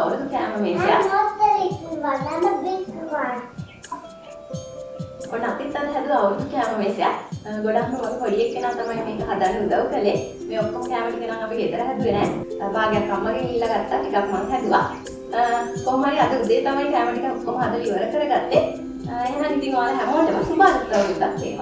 අවුරුදු කෑම මේසයක්. not the little one, I'm the big one. ඔන්න අපිත් අද හැදුවා අවුරුදු කෑම මේසයක්. අ, ගොඩක්ම මගේ පොඩි එක්කෙනා තමයි මේක හදන්න උදව් කළේ. මේ ඔක්කොම කෑම ටික නම් අපි ගෙදර හැදුවේ නෑ. අ, භාගයක් අම්මගෙන් ඉල්ල ගත්තා. ටිකක් මම හැදුවා. අ, කොහොම හරි අද උදේ තමයි කෑම ටික ඔක්කොම හදලා ඉවර කරගත්තේ. අ, එහෙනම් ඉතින් ඔයාලා හැමෝටම සුබ අලුත් අවුරුද්දක් වේවා.